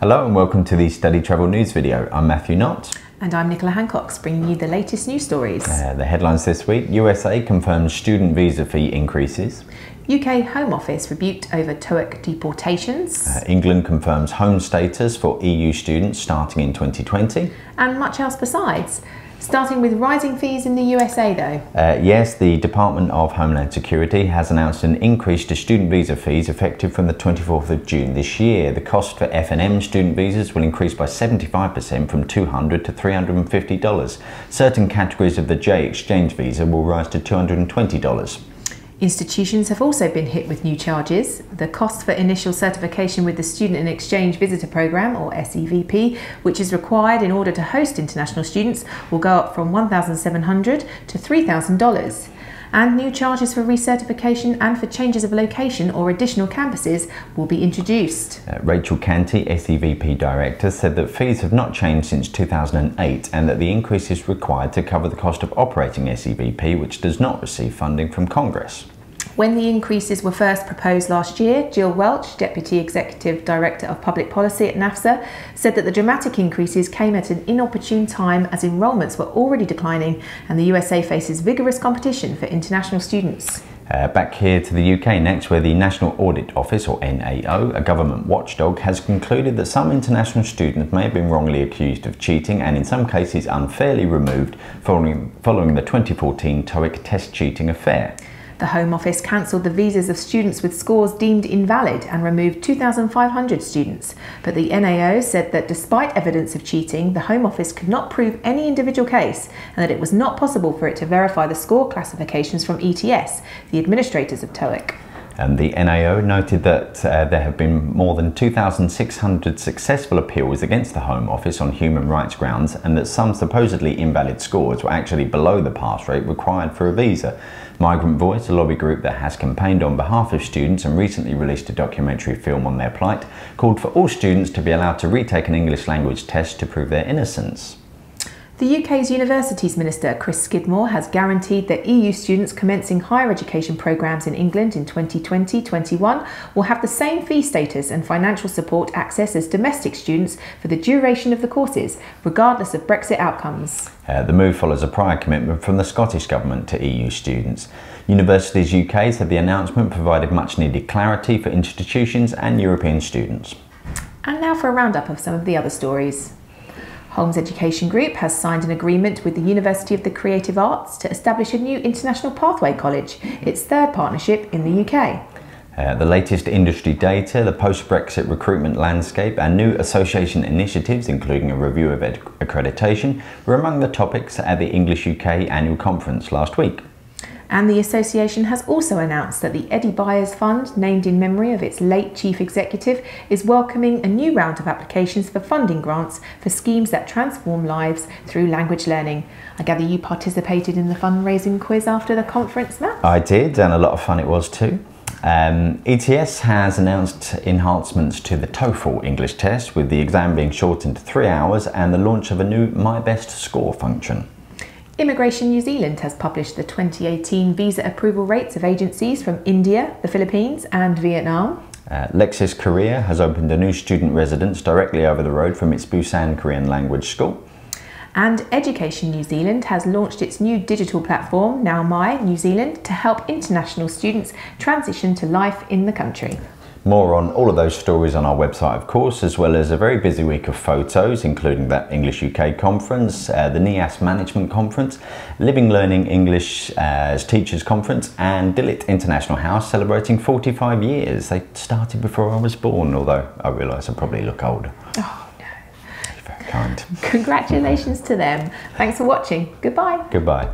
Hello and welcome to the Study Travel News video. I'm Matthew Knott. And I'm Nicola Hancox, bringing you the latest news stories. Uh, the headlines this week USA confirms student visa fee increases. UK Home Office rebuked over TOEIC deportations. Uh, England confirms home status for EU students starting in 2020. And much else besides. Starting with rising fees in the USA though. Uh, yes, the Department of Homeland Security has announced an increase to student visa fees effective from the 24th of June this year. The cost for F&M student visas will increase by 75% from 200 to $350. Certain categories of the J exchange visa will rise to $220. Institutions have also been hit with new charges. The cost for initial certification with the Student and Exchange Visitor Programme, or SEVP, which is required in order to host international students, will go up from 1,700 to $3,000. And new charges for recertification and for changes of location or additional campuses will be introduced. Uh, Rachel Canty, SEVP Director, said that fees have not changed since 2008 and that the increase is required to cover the cost of operating SEVP, which does not receive funding from Congress. When the increases were first proposed last year, Jill Welch, Deputy Executive Director of Public Policy at NAFSA, said that the dramatic increases came at an inopportune time as enrolments were already declining and the USA faces vigorous competition for international students. Uh, back here to the UK next, where the National Audit Office, or NAO, a government watchdog, has concluded that some international students may have been wrongly accused of cheating and in some cases unfairly removed following, following the 2014 TOEIC test cheating affair. The Home Office cancelled the visas of students with scores deemed invalid and removed 2,500 students. But the NAO said that despite evidence of cheating, the Home Office could not prove any individual case and that it was not possible for it to verify the score classifications from ETS, the administrators of TOEIC. And the NAO noted that uh, there have been more than 2,600 successful appeals against the Home Office on human rights grounds, and that some supposedly invalid scores were actually below the pass rate required for a visa. Migrant Voice, a lobby group that has campaigned on behalf of students and recently released a documentary film on their plight, called for all students to be allowed to retake an English language test to prove their innocence. The UK's Universities Minister Chris Skidmore has guaranteed that EU students commencing higher education programmes in England in 2020-21 will have the same fee status and financial support access as domestic students for the duration of the courses, regardless of Brexit outcomes. Uh, the move follows a prior commitment from the Scottish Government to EU students. Universities UK said the announcement provided much needed clarity for institutions and European students. And now for a roundup of some of the other stories. Holmes Education Group has signed an agreement with the University of the Creative Arts to establish a new International Pathway College, its third partnership in the UK. Uh, the latest industry data, the post-Brexit recruitment landscape and new association initiatives, including a review of accreditation, were among the topics at the English UK annual conference last week. And the association has also announced that the Eddie Byers Fund, named in memory of its late chief executive, is welcoming a new round of applications for funding grants for schemes that transform lives through language learning. I gather you participated in the fundraising quiz after the conference, Matt? I did, and a lot of fun it was too. Um, ETS has announced enhancements to the TOEFL English test, with the exam being shortened to three hours and the launch of a new My Best Score function. Immigration New Zealand has published the 2018 visa approval rates of agencies from India, the Philippines, and Vietnam. Uh, Lexis Korea has opened a new student residence directly over the road from its Busan Korean language school. And Education New Zealand has launched its new digital platform, NauMai New Zealand, to help international students transition to life in the country. More on all of those stories on our website, of course, as well as a very busy week of photos, including that English UK conference, uh, the NIAS Management Conference, Living Learning English uh, as Teachers Conference, and DILIT International House celebrating 45 years. They started before I was born, although I realise I probably look older. Oh, no. Very kind. Congratulations to them. Thanks for watching. Goodbye. Goodbye.